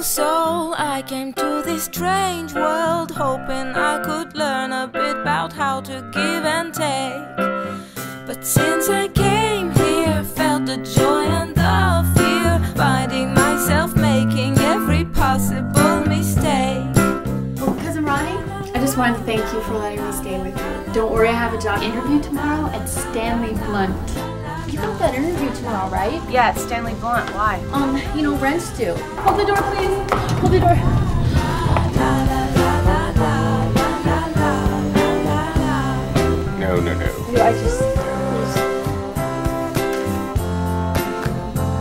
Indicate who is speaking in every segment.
Speaker 1: little soul, I came to this strange world hoping I could learn a bit about how to give and take. But since I came here, felt the joy and the fear, finding myself making every possible mistake.
Speaker 2: Well, cousin Ronnie, I just wanted to thank you for letting me stay with you. Don't worry, I have a job interview tomorrow at Stanley Blunt. You got that interview tomorrow, right?
Speaker 3: Yeah, it's Stanley Blunt. Why?
Speaker 2: Um, you know, rents due. Hold the door, please. Hold the door.
Speaker 4: No, no, no.
Speaker 2: I just.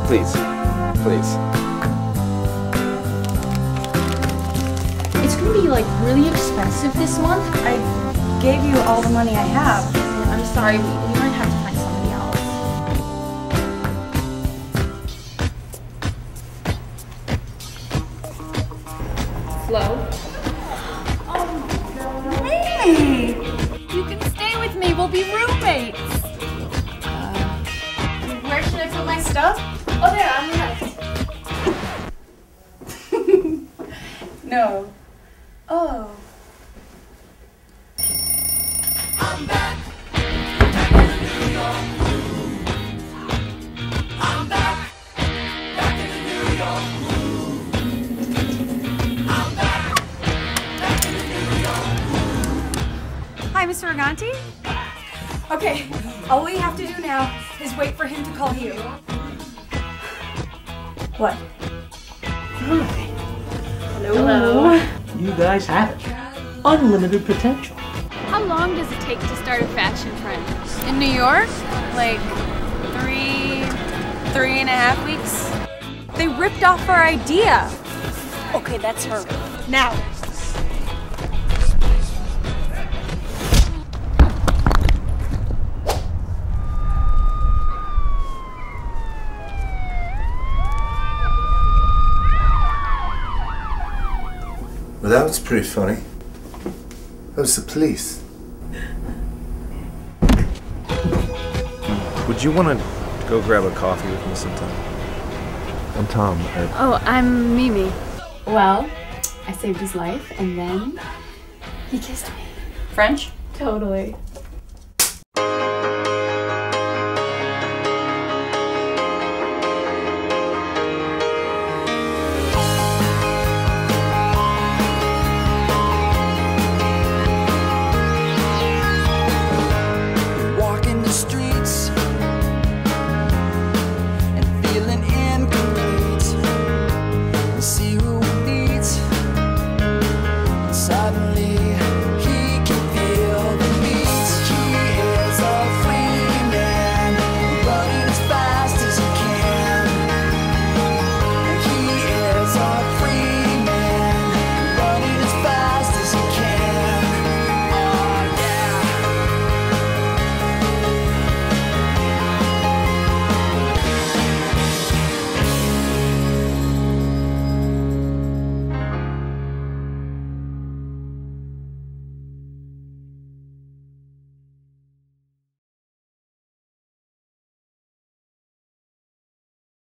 Speaker 4: Please. Please.
Speaker 2: It's gonna be like really expensive this month.
Speaker 3: I gave you all the money I have.
Speaker 2: I'm sorry, we, Flo? Oh, Hey! You can stay with me. We'll be roommates. Uh, where should I put my stuff? Oh, there, on the left. no. Oh.
Speaker 3: Hi, Mr. Riganti. Okay, all we have to do now is wait for him to call you. What?
Speaker 2: Hello.
Speaker 5: You guys have it. Unlimited potential.
Speaker 2: How long does it take to start a fashion trend?
Speaker 3: In New York? Like three, three and a half weeks? They ripped off our idea. Okay, that's her. Now.
Speaker 6: Well, that was pretty funny. That was the police.
Speaker 4: Would you want to go grab a coffee with me sometime? I'm Tom. I,
Speaker 2: Oh, I'm Mimi. Well, I saved his life and then he kissed me.
Speaker 3: French?
Speaker 2: Totally.